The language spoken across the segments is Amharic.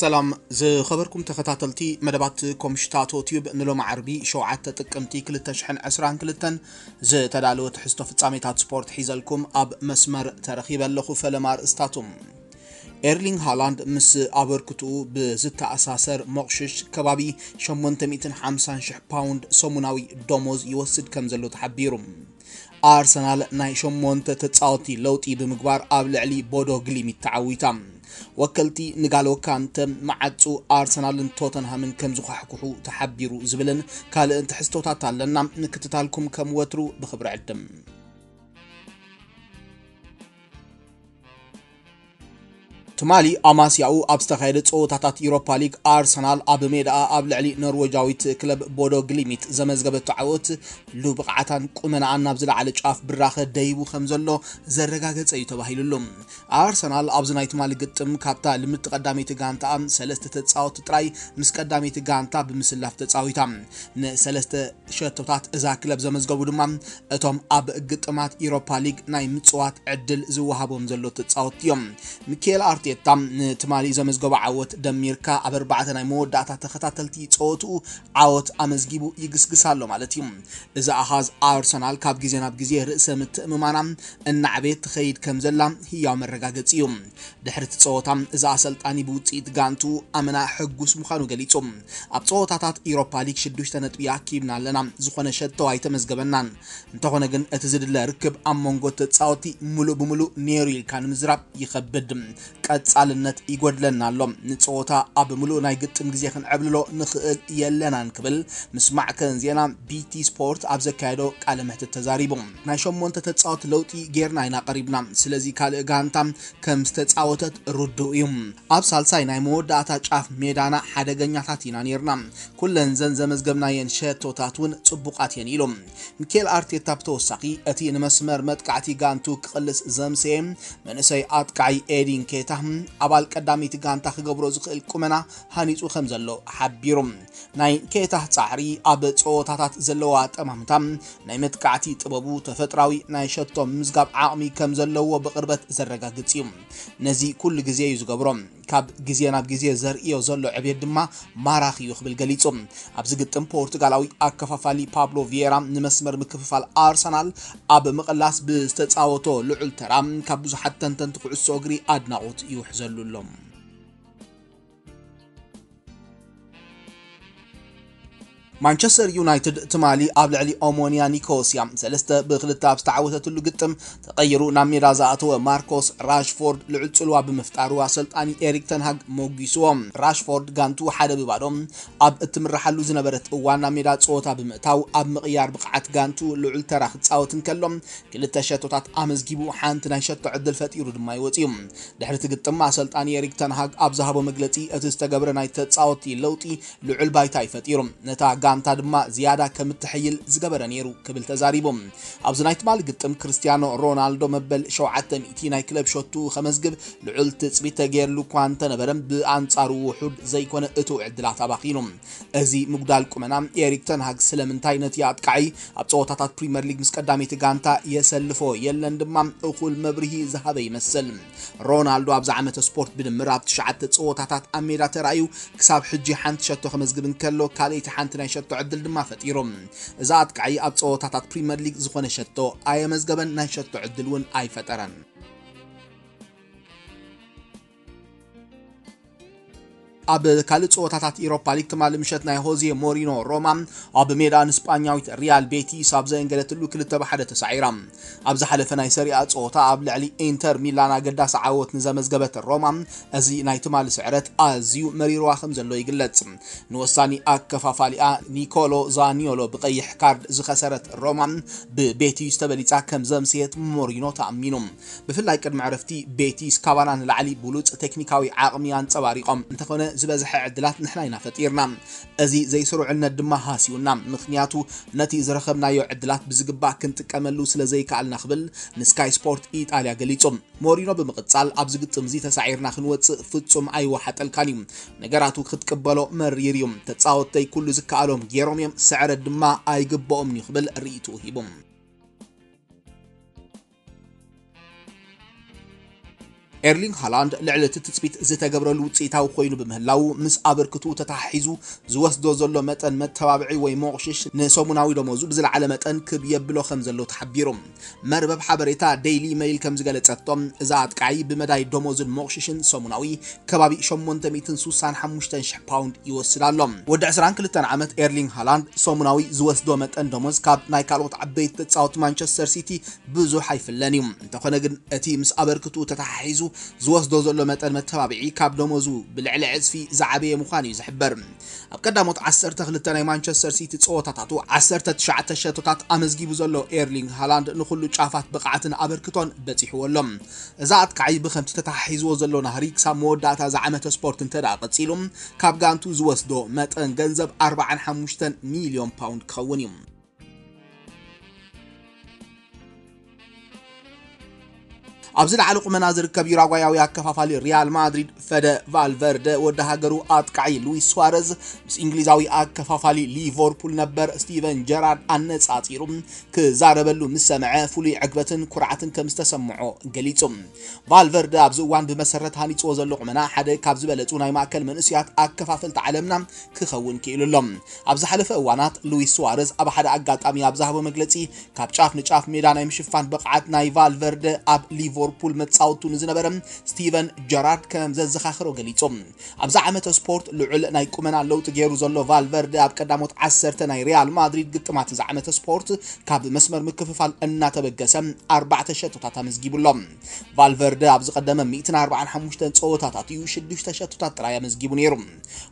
ሰላም ዝኸበርኩም ተኸታተልቲ መደባት ኮምሽታቶ ቲዩብ ንሎም ዓርቢ 7 ጥቅምቲ 2022 ዝተዳለወ ትሕዝቶ ፍጻሜታት ስፖርት ሒዘልኩም ኣብ መስመር ተረኺበ ኣለኹ ፈለማ ርእስታቱም ኤርሊንግ ሃላንድ ምስ ኣበርክትኡ ብዝተኣሳሰር ሞቕሽሽ ከባቢ 850,000 ፓውንድ ሰሙናዊ ደሞዝ ይወስድ ከም ዘሎ ተሓቢሩ ኣርሰናል ናይ 8 ተፃወቲ ለውጢ ብምግባር ኣብ ልዕሊ ቦዶ ግሊምት ተዓዊታ ወከልቲ ንጋሎ ካንተ መዓፁ ኣርሰናልን ቶተንሃምን ከም ዝኳሕኩሑ ተሓቢሩ ዝብልን ካልእን ትሕዝቶታት ኣለና። ንክትታልኩም ከም ወትሩ ብክብሪ ትማሊ ኣማስያኡ ኣብ ዝተኻየደ ፀወታታት ኢሮፓ ሊግ ኣርሰናል ኣብ ሜድኣ ኣብ ልዕሊ ኖርዌጃዊት ክለብ ቦዶ ግሊሚት ዘመዝገበቶ ዓወት ብቕዓታን ቁመናኣን ናብ ዝለዓለ ጫፍ ብራኸ ደይቡ ከም ዘሎ ዘረጋገፀ እዩ ተባሂሉሉ። ኣርሰናል ኣብዚ ናይ ትማሊ ግጥም ካብታ ልምቲ ቀዳመይቲ ጋንታ ሰለስተ ተፃወቲ ጥራይ ምስ ቀዳመይቲ ጋንታ ብምስላፍ ተፃዊታ ንሰለስተ ሸቶታት እዛ ክለብ ዘመዝገቡ ድማ እቶም ኣብ ግጥማት ኢሮፓ ሊግ ናይ ምፅዋት ዕድል ዝወሃቦም ዘሎ ተፃወቲ እዮም። ሚኬል ኣርቴታ ንትማሊ ዘመዝገበ ዓወት ደሚርካ ኣብ ኣርባዕተ ናይ መወዳእታ ተኸታተልቲ ፀወትኡ ዓወት ኣመዝጊቡ ይግስግስ ኣሎ ማለት እዩ። እዚ ኣሃዝ ኣርሰናል ካብ ግዜ ናብ ግዜ ርእሰ ምትእምማና እናዕቤት ትኸይድ ከም ዘላ ህያው መረጋገፂ እዩ። ድሕሪ ፀወታ እዚ ኣሰልጣኒ ብውፅኢት ጋንቱ ኣመና ሕጉስ ምዃኑ ገሊጹ። ኣብ ፀወታታት ኢሮፓ ሊግ ሽዱሽተ ነጥቢ ኣኪብና ኣለና ዝኾነ ሸቶ ኣይተመዝገበናን እንተኾነ ግን እቲ ዝድለ ርክብ ኣብ መንጎ ተፃወቲ ሙሉእ ብሙሉእ ነይሩ ኢልካ ንምዝራብ ይኸብድ ቀጻልነት ይጎድለና ኣሎ ንፀወታ ኣብ ሙሉእ ናይ ግጥም ግዜ ክንዕብልሎ ንኽእል የለናን ክብል ምስ ማዕከን ዜና ቢቲ ስፖርት ኣብ ዘካየዶ ቃለ ምሕትት ተዛሪቡ። ናይ ሸሞንተ ተፃወት ለውጢ ጌርና ኢና ቀሪብና። ስለዚ ካልእ ጋንታ ከም ዝተፃወተት ርድኡ እዩ። ኣብ ሳልሳይ ናይ መወዳእታ ጫፍ ሜዳና ሓደገኛታት ኢና ነርና። ኩለን ዘን ዘመዝገብናየን ሸቶታት እውን ፅቡቃት እየን ኢሎም። ሚኬል ኣርቴታ ብተወሳኺ እቲ ንመስመር መጥቃዕቲ ጋንቱ ክቕልስ ዘምሰየ መንእሰይ ኣጥቃዒ ኤዲን ኣባል ቀዳመይቲ ጋንታ ክገብሮ ዝኽእል ቁመና ሃኒፁ ከም ዘሎ ሓቢሩ ናይ ኬታ ፃዕሪ ኣብ ፀወታታት ዘለዋ ጠማምታ ናይ መጥቃዕቲ ጥበቡ ተፈጥራዊ ናይ ሸቶ ምዝጋብ ዓቕሚ ከም ዘለዎ ብቅርበት ዘረጋግፅ እዩ። ነዚ ኩሉ ግዜ እዩ ዝገብሮ ካብ ግዜ ናብ ግዜ ዘርእዮ ዘሎ ዕብየት ድማ ማራኺ እዩ ክብል ገሊጹ። ኣብዚ ግጥም ፖርቱጋላዊ ኣከፋፋሊ ፓብሎ ቪየራ ንመስመር ምክፍፋል ኣርሰናል ኣብ ምቕላስ ብዝተፃወቶ ልዑል ተራ ካብ ብዙሓት ተንተንቲ ኩዕሶ እግሪ ኣድናቆት ይውሕዘሉሎም። ማንቸስተር ዩናይትድ ትማሊ ኣብ ልዕሊ ኦሞኒያ ኒኮስያ ሰለስተ ብክልተ ኣብ ዝተዓወተትሉ ግጥም ተቐይሩ ናብ ሜዳ ዝኣተወ ማርኮስ ራሽፎርድ ልዑል ፅልዋ ብምፍጣሩ ኣሰልጣኒ ኤሪክ ተንሃግ ሞጊስዎም። ራሽፎርድ ጋንቱ ሓደ ብባዶም ኣብ እትምራሓሉ ዝነበረት እዋን ናብ ሜዳ ፀወታ ብምእታው ኣብ ምቕያር ብቕዓት ጋንቱ ልዑል ተራ ክፃወት እንከሎም ክልተ ሸቶታት ኣመዝጊቡ ሓንቲ ናይ ሸቶ ዕድል ፈጢሩ ድማ ይወፅዩ ድሕሪ እቲ ግጥም ኣሰልጣኒ ኤሪክ ተንሃግ ኣብ ዝሃቦ መግለፂ እቲ ዝተገብረ ናይ ተፃወቲ ለውጢ ጋንታ ድማ ዝያዳ ከም እትሕይል ዝገበረ ነይሩ ክብል ተዛሪቦም። ኣብዚ ናይ ትማሊ ግጥም ክርስቲያኖ ሮናልዶ መበል 700 ናይ ክለብ ሸቶ ከመዝግብ ልዑል ትፅቢት ተገይርሉ እኳ እንተነበረ ብኣንጻሩ ውሑድ ዘይኮነ እቱ ዕድላት ኣባኺኑ እዚ ምጉዳል ቁመና ኤሪክ ተንሃግ ስለምንታይ ነቲ ኣጥቃዒ ኣብ ፀወታታት ፕሪምየር ሊግ ምስ ቀዳመይቲ ጋንታ የሰልፎ የለን ድማ እኹል መብርሂ ዝሃበ ይመስል። ሮናልዶ ኣብዚ ዓመተ ስፖርት ብድምር ኣብ ትሽዓተ ፀወታታት ኣብ ሜዳ ተራእዩ ክሳብ ሕጂ ሓንቲ ሸቶ ከመዝግብ እንከሎ ካልእቲ ሓንቲ ናይ ሸቶ ዕድል ድማ ፈጢሮም እዛ ኣጥቃዒ ኣብ ፀወታታት ፕሪምየር ሊግ ዝኾነ ሸቶ ኣየመዝገበን ናይ ሸቶ ዕድል እውን ኣይፈጠረን ኣብ ካልእ ፀወታታት ኢሮፓ ሊግ ትማሊ ምሸት ናይ ሆዜ ሞሪንሆ ሮማ ኣብ ሜዳ ንስጳኛዊት ሪያል ቤቲስ ኣብ ዘእንገደትሉ ክልተ ብሓደ ተሳዒራ። ኣብ ዝሓለፈ ናይ ሰሪኣ ፀወታ ኣብ ልዕሊ ኢንተር ሚላን ኣገዳሲ ዓወት ንዘመዝገበት ሮማ እዚ ናይ ትማሊ ስዕረት ኣዝዩ መሪርዋ ከም ዘሎ ይግለጽ። ንወሳኒ ኣከፋፋሊኣ ኒኮሎ ዛኒዮሎ ብቀይሕ ካርድ ዝኸሰረት ሮማ ብቤቲስ ተበሊፃ ከም ዘምስየት ሞሪንሆ ተኣሚኑ። ብፍላይ ቅድሚ ዕረፍቲ ቤቲስ ካባና ንላዕሊ ብሉፅ ቴክኒካዊ ዓቕሚ ኣንፀባሪቖም እንተኾነ ዝበዝሐ ዕድላት ንሕና ኢና ፈጢርና። እዚ ዘይስሩዕነት ድማ ሃሲዩና ምክንያቱ ነቲ ዝረኸብናዮ ዕድላት ብዝግባእ ክንጥቀመሉ ስለ ዘይከኣልና ክብል ንስካይ ስፖርት ኢጣልያ ገሊፆም ሞሪንሆ ብምቕፃል ኣብዚ ግጥም እዚ ተሳዒርና ክንወፅእ ፍጹም ኣይወሓጠልካን እዩ። ነገራቱ ክትቅበሎ መሪር እዩ። ተፃወተይ ኩሉ ዝከኣሎም ገይሮም እዮም። ስዕረት ድማ ኣይግብኦም እዩ ክብል ርእይቱ ሂቦም ኤርሊንግ ሃላንድ ልዕሊ እቲ ትፅቢት ዝተገብረሉ ውፅኢታዊ ኮይኑ ብምህላው ምስ ኣበርክቱ ተታሒዙ ዝወስዶ ዘሎ መጠን መተባብዒ ወይ ሞቕሽሽ ንሰሙናዊ ደመዙ ብዝለዓለ መጠን ክብ የብሎ ከም ዘሎ ተሓቢሩ መርበብ ሓበሬታ ዴይሊ ሜይል ከም ዝገለጸቶም እዛ ኣጥቃዒ ብመዳይ ደመዙን ሞቕሽሽን ሰሙናዊ ከባቢ 865,000 ፓውንድ ይወስድ ኣሎ ወዲ 22 ዓመት ኤርሊንግ ሃላንድ ሰሙናዊ ዝወስዶ መጠን ደመዝ ካብ ናይ ካልኦት ዓበይቲ ተፃወቲ ማንቸስተር ሲቲ ብዙሕ ኣይፍለን እዩ እንተኾነ ግን እቲ ምስ ኣበርክቱ ተተሓሒዙ ዝወስዶ ዘሎ መጠን መተባብዒ ካብ ደመዙ ብልዕሊ ዕፅፊ ዝዓበየ ምዃኑ እዩ ዝሕበር ኣብ ቀዳሞት 12 ናይ ማንቸስተር ሲቲ ፀወታታቱ 19 ሸቶታት ኣመዝጊቡ ዘሎ ኤርሊንግ ሃላንድ ንኩሉ ጫፋት ብቕዓትን ኣበርክቶን በፂሕዎ ኣሎ እዛ ኣጥቃዒ ብከምቲ ተተሓሒዝዎ ዘሎ ናህሪ ክሳብ መወዳእታ ዝዓመተ ስፖርት እንተደኣ ቀፂሉ ካብ ጋንቱ ዝወስዶ መጠን ገንዘብ 45 ሚሊዮን ፓውንድ ክኸውን እዩ ኣብዚ ላዕሊ ቁመና ዝርከብ ዩራጓያዊ ኣከፋፋሊ ሪያል ማድሪድ ፈደ ቫልቨርደ ወዲ ሃገሩ ኣጥቃዒ ሉዊስ ስዋረዝ ምስ እንግሊዛዊ ኣከፋፋሊ ሊቨርፑል ነበር። ስቲቨን ጀራርድ ኣነፃፂሩ ክዛረበሉ ምስ ሰምዐ ፍሉይ ዕግበትን ኩርዓትን ከም ዝተሰምዖ ገሊጹ። ቫልቨርደ ኣብዚ እዋን ብመሰረት ሃኒፅዎ ዘሎ ቁመና ሓደ ካብ ዝበለፁ ናይ ማእከል መንእስያት ኣከፋፈልቲ ዓለምና ክኸውን ክኢሉ ኣሎ። ኣብ ዝሓለፈ እዋናት ሉዊስ ስዋረዝ ኣብ ሓደ ኣጋጣሚ ኣብ ዝሃቦ መግለፂ ካብ ጫፍ ንጫፍ ሜዳ ናይ ምሽፋን ብቕዓት ናይ ቫልቨርደ ኣብ ሊቨ ሊቨርፑል መፃወቱ ንዝነበረ ስቲቨን ጀራርድ ከም ዘዘኻኽሮ ገሊፆም ኣብዛ ዓመተ ስፖርት ልዑል ናይ ቁመና ለውጢ ገይሩ ዘሎ ቫልቨርደ ኣብ ቀዳሞት 10 ናይ ሪያል ማድሪድ ግጥማት ዛ ዓመተ ስፖርት ካብ መስመር ምክፍፋል እናተበገሰ 4 ሸቶታት ኣመዝጊቡሎም ቫልቨርደ ኣብ ዝቀደመ 145 ፀወታታት እዩ 6 ሸቶታት ጥራይ ኣመዝጊቡ ነይሩ።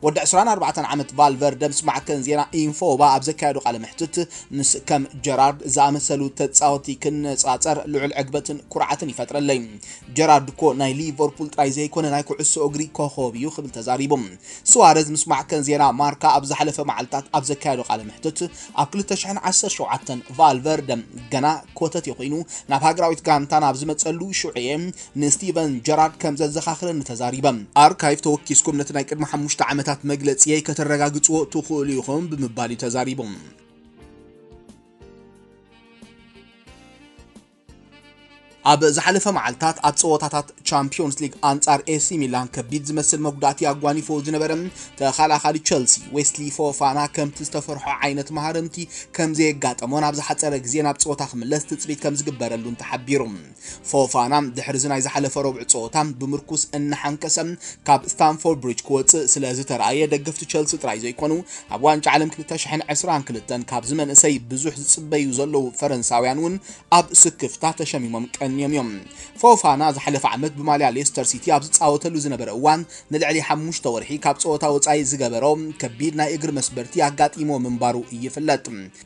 ወዲ 24 ዓመት ቫልቨርደ ምስ ማዕከን ዜና ኢንፎባ ኣብ ዘካየዱ ቃለ ምሕትት ምስ ከም ጀራርድ ዝኣመሰሉ ተፃወቲ ክነፃፀር ልዑል ዕግበትን ኩርዓትን ይፈጥረ ኣለይ ጀራርድ ኮ ናይ ሊቨርፑል ጥራይ ዘይኮነ ናይ ኩዕሶ እግሪ ኮኸብ እዩ ክብል ተዛሪቦም። ስዋረዝ ምስ ማዕከን ዜና ማርካ ኣብ ዝሓለፈ መዓልትታት ኣብ ዘካየዶ ቃለ ምሕትት ኣብ 2017 ቫልቨርደ ገና ኮተት ኮይኑ ናብ ሃገራዊት ጋንታ ናብ ዝመፀሉ ሽዑየ ንስቲቨን ጀራርድ ከም ዘዘኻኽረኒ ተዛሪበ። ኣርካይቭ ተወኪስኩም ነቲ ናይ ቅድሚ ሓሙሽተ ዓመታት መግለፂየ ከተረጋግፅዎ ትኽእሉ ኢኹም ብምባል እዩ ተዛሪቦም ኣብ ዝሓለፈ መዓልትታት ኣብ ፀወታታት ቻምፒዮንስ ሊግ ኣንጻር ኤሲ ሚላን ከቢድ ዝመስል መጉዳእቲ ኣጓኒፎ ዝነበረ ተኸላኻሊ ቸልሲ ዌስሊ ፎፋና ከምቲ ዝተፈርሖ ዓይነት መሃረምቲ ከም ዘየጋጠሞ ናብ ዝሓፀረ ግዜ ናብ ፀወታ ክምለስ ትፅቢት ከም ዝግበረሉን ተሓቢሩ። ፎፋና ድሕሪ ናይ ዝሓለፈ ረብዑ ፀወታ ብምርኩስ እናሓንከሰ ካብ ስታንፎርድ ብሪጅ ክወፅእ ስለ ደገፍቲ ቸልሲ ጥራይ ዘይኮኑ ኣብ ዋንጫ ዓለም 2022 ካብ ዝመንእሰይ ብዙሕ ዝፅበዩ ዘለው ፈረንሳውያን እውን ኣብ ስክፍታ ተሸሚሞም ቀኒ እዮም እዮም። ፎፋና ዝሓለፈ ዓመት ብማልያ ሌስተር ሲቲ ኣብ ዝፃወተሉ ዝነበረ እዋን ንልዕሊ ሓሙሽተ ወርሒ ካብ ፀወታ ወፃኢ ዝገበሮ ከቢድ ናይ እግሪ መስበርቲ ኣጋጢሞ ምንባሩ ይፍለጥ።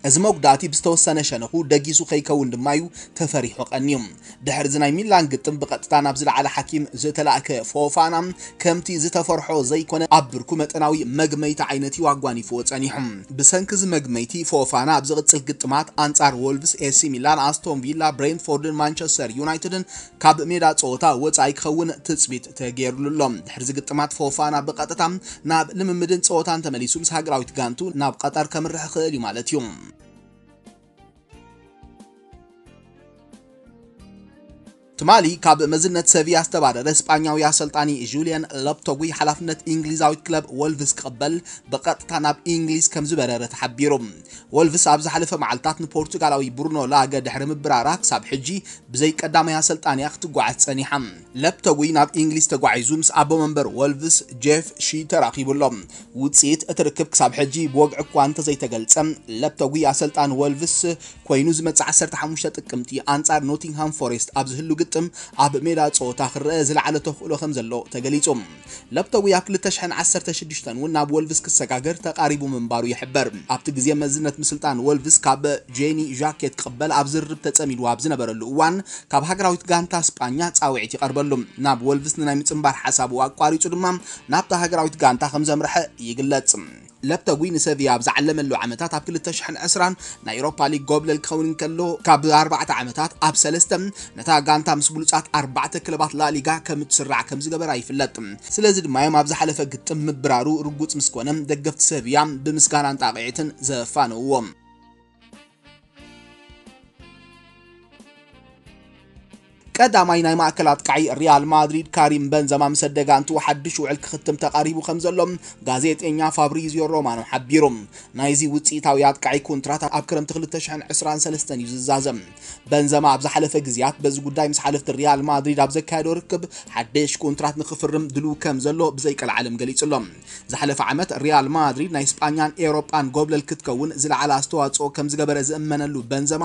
እዚ መጉዳእቲ ብዝተወሰነ ሸነኹ ደጊሱ ከይከውን ድማ እዩ ተፈሪሑ ቀኒዩ ድሕሪ እዚ ናይ ሚላን ግጥም ብቐጥታ ናብ ዝለዓለ ሓኪም ዝተላእከ ፎፋና ከምቲ ዝተፈርሖ ዘይኮነ ኣብ ብርኩ መጠናዊ መግመይቲ ዓይነት እዩ ኣጓኒፍዎ ፀኒሑ ብሰንኪ እዚ መግመይቲ ፎፋና ኣብ ዝቕፅል ግጥማት ኣንጻር ወልቭስ ኤሲ ሚላን ኣስቶን ቪላ ብሬንፎርድን ማንቸስተር ዩናይትድን ካብ ሜዳ ፀወታ ወፃኢ ክኸውን ትፅቢት ተገይሩሎም ድሕሪ ዝግጥማት ፎፋና ብቐጥታ ናብ ልምምድን ፀወታን ተመሊሱ ምስ ሃገራዊት ጋንቱ ናብ ቀጠር ከምርሕ ክእል እዩ ማለት እዩ ትማሊ ካብ መዝነት ሰቪያ ዝተባረረ እስጳኛዊ ኣሰልጣኒ ጁልያን ሎፕቶጉ ሓላፍነት እንግሊዛዊት ክለብ ወልቭስ ክቕበል ብቐጥታ ናብ እንግሊዝ ከም ዝበረረ ተሓቢሩ። ወልቭስ ኣብ ዝሓለፈ መዓልትታት ንፖርቱጋላዊ ብሩኖ ላገ ድሕሪ ምብራራ ክሳብ ሕጂ ብዘይ ቀዳማይ ኣሰልጣንያ ክትጓዓዝ ፀኒሓ ሎፕቶጉ ናብ እንግሊዝ ተጓዒዙ ምስ ኣቦ መንበር ወልቭስ ጄፍ ሺ ተራኺቡሎም ውፅኢት እቲ ርክብ ክሳብ ሕጂ ብወግዒ እኳ እንተዘይተገልፀ ሎፕቶጉ ኣሰልጣን ወልቭስ ኮይኑ ዝመፅእ 15 ጥቅምቲ ኣንጻር ኖቲንግሃም ፎሬስት ኣብ ዝህሉ ግጥም ኣብ ሜዳ ፀወታ ክረአ ዝለዓለ ተኽእሎ ከም ዘሎ ተገሊጹ ሎፕቶጉ ኣብ 2016 እውን ናብ ወልቭስ ክሰጋገር ተቃሪቡ ምንባሩ ይሕበር። ኣብቲ ግዜ መዝነት ምስልጣን ወልቭስ ካብ ጄኒ ዣኬት ክቕበል ኣብ ዝርብ ተፀሚዱ ኣብ ዝነበረሉ እዋን ካብ ሃገራዊት ጋንታ እስጳኛ ፃውዒት ይቐርበሉ። ናብ ወልቭስ ንናይ ምፅምባር ሓሳቡ ኣቋሪፁ ድማ ናብታ ሃገራዊት ጋንታ ከም ዘምርሐ ይግለጽ ለፕተጉ ንሰቪያ ኣብ ዝዓለመሉ ዓመታት ኣብ 2020 ናይ ኤሮፓ ሊግ ጎብለል ክኸውን ከሎ ካብ 4 ዓመታት ኣብ ሰለስተ ነታ ጋንታ ምስ ብሉፃት ኣርባዕተ ክለባት ላሊጋ ከም እትስራዕ ከም ዝገበራ ይፍለጥ ስለዚ ድማ እዮም ኣብ ዝሓለፈ ግጥም ምብራሩ ርጉፅ ምስ ኮነ ደገፍቲ ሰቪያ ብምስጋናን ጣቂዒትን ዘፋነውዎም ቀዳማይ ናይ ማእከል ኣጥቃዒ ሪያል ማድሪድ ካሪም በንዘማ ምስ ደጋንቱ ሓድሽ ውዕል ክኽትም ተቃሪቡ ከም ዘሎ ጋዜጠኛ ፋብሪዚዮ ሮማኖ ሓቢሩ ናይዚ ውፅኢታዊ ኣጥቃዒ ኮንትራት ኣብ ክረምቲ 2023 እዩ ዝዛዘም በንዘማ ኣብ ዝሓለፈ ግዜያት በዚ ጉዳይ ምስ ሓለፍቲ ሪያል ማድሪድ ኣብ ዘካየዶ ርክብ ሓድሽ ኮንትራት ንክፍርም ድልው ከም ዘሎ ብዘይቀልዓለም ገሊጹሎም ዝሓለፈ ዓመት ሪያል ማድሪድ ናይ ስጳኛን ኤሮጳን ጎብለል ክትከውን ዝለዓለ ኣስተዋፅኦ ከም ዝገበረ ዝእመነሉ በንዘማ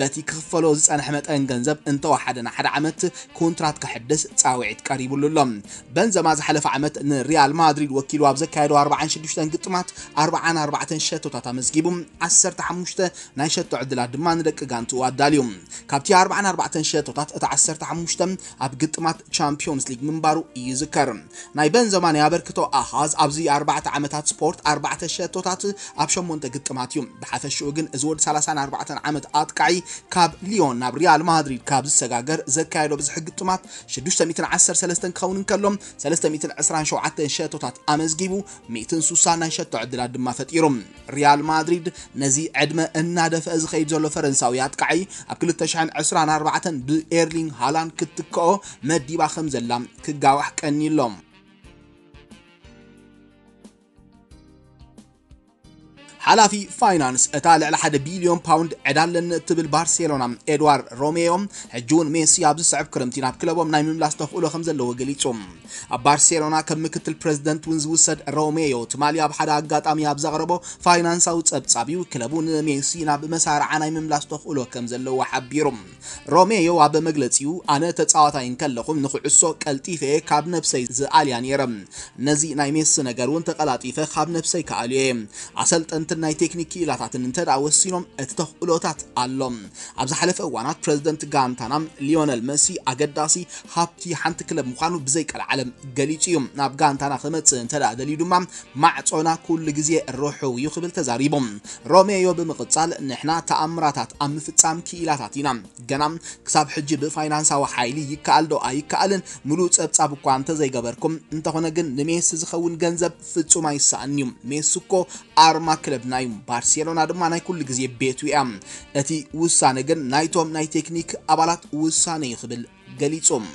በቲ ክኽፈሎ ዝፀንሐ መጠን ገንዘብ እንተወሓደ ሓደ ዓመት ኮንትራት ከሕድስ ፃውዒት ቀሪቡሉሎም በንዘማ ዝሓለፈ ዓመት ንሪያል ማድሪድ ወኪሉ ኣብ ዘካየዶ 46 ግጥማት 44 ሸቶታት ኣመዝጊቡ 15 ናይ ሸቶ ዕድላት ድማ ንደቂ ጋንቱ ኣዳልዩ። ካብቲ 44 ሸቶታት እቲ 15 ኣብ ግጥማት ቻምፒዮንስ ሊግ ምንባሩ ይዝከር ናይ በንዘማ ናይ ኣበርክቶ ኣሃዝ ኣብዚ 4 ዓመታት ስፖርት 4 ሸቶታት ኣብ 8 ግጥማት እዩ። ብሓፈሽኡ ግን እዚ ወዲ 34 ዓመት ኣጥቃዒ ካብ ሊዮን ናብ ሪያል ማድሪድ ካብ ዝሰጋገር ዘካየዶ ብዙሕ ግጥማት 613 ክኸውን ከሎም 327 ሸቶታት ኣመዝጊቡ 160 ናይ ሸቶ ዕድላት ድማ ፈጢሩ ሪያል ማድሪድ ነዚ ዕድመ እናደፍአ ዝኸይድ ዘሎ ፈረንሳዊ ኣጥቃዒ ኣብ 2024 ብኤርሊንግ ሃላንድ ክትከኦ መዲባ ከም ዘላ ክጋዋሕ ቀኒሎም ሓላፊ ፋይናንስ እታ ልዕሊ 1 ቢልዮን ፓውንድ ዕዳ ኣለኒ እትብል ባርሴሎና ኤድዋርድ ሮሜዮ ሕጂ እውን ሜሲ ኣብዚ ስዕብ ክረምቲ ናብ ክለቦም ናይ ምምላስ ተኽእሎ ከም ዘለዎ ገሊጹ ኣብ ባርሴሎና ከም ምክትል ፕሬዚደንት እውን ዝውሰድ ሮሜዮ ትማሊ ኣብ ሓደ ኣጋጣሚ ኣብ ዘቕረቦ ፋይናንሳዊ ጸብጻቢው ክለቡ ንሜሲ ናብ መሳርዓ ናይ ምምላስ ተኽእሎ ከም ዘለዎ ሓቢሩ ሮሜዮ ኣብ መግለፂኡ ኣነ ተፃዋታይ እንከለኹ ንክዕሶ ቀልጢፈ ካብ ነብሰይ ዝኣልያ ነይረ ነዚ ናይ ሜሲ ነገር እውን ተቐላጢፈ ካብ ነብሰይ ከኣልዮ እየ ኣሰልጠንቲ ናይ ቴክኒክ ክኢላታትን እንተዳ ወሲኖም እቲ ተኽእሎታት ኣሎም። ኣብ ዝሓለፈ እዋናት ፕሬዚደንት ጋንታና ሊዮነል መሲ ኣገዳሲ ሃብቲ ሓንቲ ክለብ ምዃኑ ብዘይቀልዓለም ገሊጹ እዩ። ናብ ጋንታና ክመፅእ እንተዳ ደልዩ ድማ ማዕፆና ኩሉ ግዜ ርሑው እዩ ክብል ተዛሪቦም ሮሜዮ ብምቕፃል ንሕና ተኣምራታት ኣብ ምፍፃም ክኢላታት ኢና። ገና ክሳብ ሕጂ ብፋይናንሳዊ ሓይሊ ይከኣል ዶ ኣይከኣልን? ሙሉእ ፀብጻብ እኳ እንተዘይገበርኩም እንተኾነ ግን ንሜሲ ዝኸውን ገንዘብ ፍጹም ኣይሰኣን እዩ። ሜሲ እኮ ኣርማ ክለብና እዩ ባርሴሎና ድማ ናይ ኩሉ ግዜ ቤቱ እያ። እቲ ውሳነ ግን ናይቶም ናይ ቴክኒክ ኣባላት ውሳነ ክብል ገሊፆም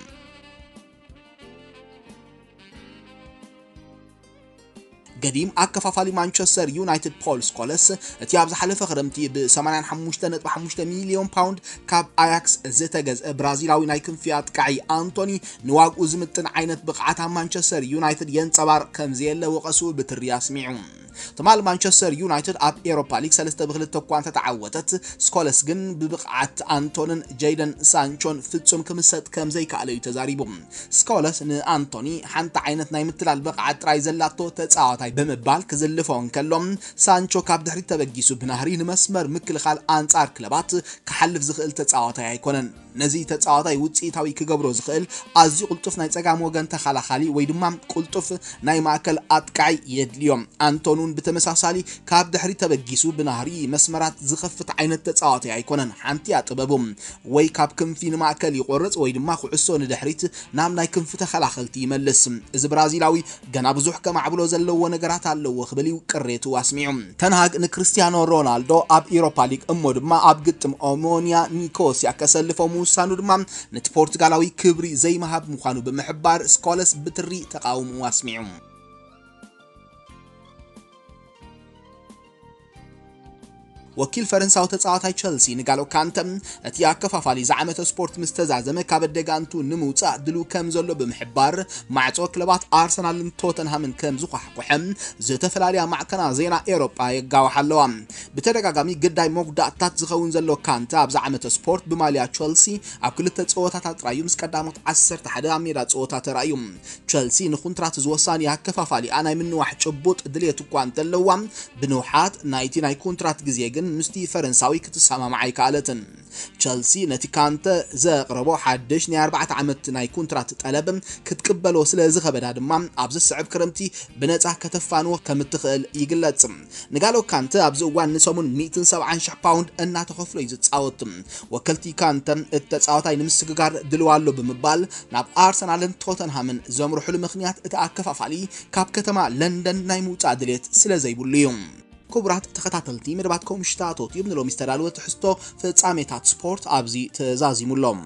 ገዲም ኣከፋፋሊ ማንቸስተር ዩናይትድ ፖል ስኮለስ እቲ ኣብ ዝሓለፈ ክረምቲ ብ85.5 ሚሊዮን ፓውንድ ካብ ኣያክስ ዝተገዝአ ብራዚላዊ ናይ ክንፊ ኣጥቃዒ አንቶኒ ንዋግኡ ዝምጥን ዓይነት ብቕዓት ኣብ ማንቸስተር ዩናይትድ የንፀባርቕ ከምዘየለ ወቐሱ ብትሪ ኣስሚዑ ትማል ማንቸስተር ዩናይትድ ኣብ ኤሮፓ ሊግ 3 ብ2 እኳ እንተተዓወተት ስኮለስ ግን ብብቕዓት አንቶንን ጀይደን ሳንቾን ፍጹም ክምሰጥ ከም ዘይከኣለ እዩ ተዛሪቡ ስኮለስ ንአንቶኒ ሓንቲ ዓይነት ናይ ምትላል ብቕዓት ጥራይ ዘላቶ ተፃዋታይ ብምባል ክዝልፎን ከሎም ሳንቾ ካብ ድሕሪት ተበጊሱ ብናህሪ ንመስመር ምክልኻል ኣንጻር ክለባት ክሓልፍ ዝኽእል ተፃዋታይ ኣይኮነን ነዚ ተፃዋታይ ውፅኢታዊ ክገብሮ ዝኽእል ኣዝዩ ቁልጡፍ ናይ ፀጋም ወገን ተኸላኻሊ ወይ ድማ ቁልጡፍ ናይ ማእከል ኣጥቃዒ የድልዮም። አንቶኑ እውን ብተመሳሳሊ ካብ ድሕሪ ተበጊሱ ብናህሪ መስመራት ዝኸፍት ዓይነት ተፃዋታይ ኣይኮነን። ሓንቲ ኣጥበቡ ወይ ካብ ክንፊ ንማእከል ይቆርፅ ወይ ድማ ኩዕሶ ንድሕሪት ናብ ናይ ክንፊ ተኸላኸልቲ ይመልስ። እዚ ብራዚላዊ ገና ብዙሕ ከማዕብሎ ዘለዎ ነገራት ኣለዎ ክብል እዩ ቅሬቱ ኣስሚዑ ተንሃግ ንክርስቲያኖ ሮናልዶ ኣብ ኢሮፓ ሊግ እሞ ድማ ኣብ ግጥም ኦሞኒያ ኒኮስያ ከሰልፎ ምውሳኑ ድማ ነቲ ፖርቱጋላዊ ክብሪ ዘይመሃብ ምዃኑ ብምሕባር ስኮለስ ብትሪ ተቃውሙ ኣስሚዑ ወኪል ፈረንሳዊ ተፃዋታይ ቸልሲ ንጋሎ ካንተ እቲ ኣከፋፋሊ ዝዓመተ ስፖርት ምስ ካብ ደጋንቱ ንምውፃእ ድሉ ከም ዘሎ ብምሕባር ማዕፆ ክለባት ኣርሰናልን ቶተንሃምን ከም ዝኳሕኩሐ ዝተፈላለያ ማዕከና ዜና ኤሮጳ የጋዋሕ ኣለዋ። ብተደጋጋሚ ግዳይ መጉዳእታት ዝኸውን ዘሎ ካንተ ኣብዚ ዓመተ ስፖርት ብማልያ ቸልሲ ኣብ ክልተ ፀወታታት ጥራዩ ምስ ቀዳሞት 11 ኣብ ሜዳ ፀወታ ተራእዩ። ቸልሲ ንኩንትራት ዝወሳኒ ኣከፋፋሊኣ ናይ ምንዋሕ ጭቡጥ ድሌት እኳ እንተለዋ ብንውሓት ናይቲ ናይ ኮንትራት ግዜ ግን ምስቲ ፈረንሳዊ ክትሰማማዕ ኣይከኣለትን። ቸልሲ ነቲ ካንተ ዘቕረቦ ሓድሽ ናይ 4 ዓመት ናይ ኮንትራት ጠለብ ክትቅበሎ ስለ ዝኸበዳ ድማ ኣብዚ ስዕብ ክረምቲ ብነፃ ከተፋንዎ ከም እትኽእል ይግለጽ። ንጋሎ ካንተ ኣብዚ እዋን ንሰሙን 170,000 ፓውንድ እናተኸፍሎ እዩ ዝፃወት ወከልቲ ካንተ እቲ ተፃዋታይ ንምስግጋር ድልዋ ኣሎ ብምባል ናብ ኣርሰናልን ቶተንሃምን ዘምርሑሉ ምክንያት እቲ ኣከፋፋሊ ካብ ከተማ ለንደን ናይ ምውፃእ ድሌት ስለ ዘይብሉ እዩ ክቡራት ተኸታተልቲ መደባት ኮምሽታቶት ይብንሎም ዝተዳለወ ትሕዝቶ ፍጻሜታት ስፖርት ኣብዚ ተዛዚሙሎም